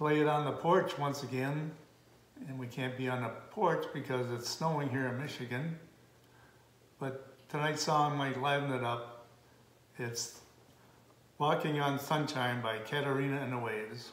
play it on the porch once again. And we can't be on the porch because it's snowing here in Michigan. But tonight's song might liven it up. It's Walking on Sunshine by Katarina and the Waves.